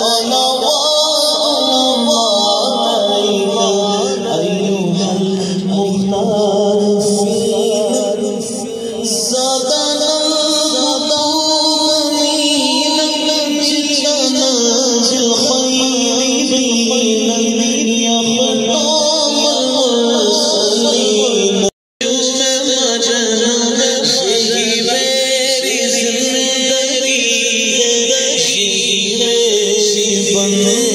All I want. one.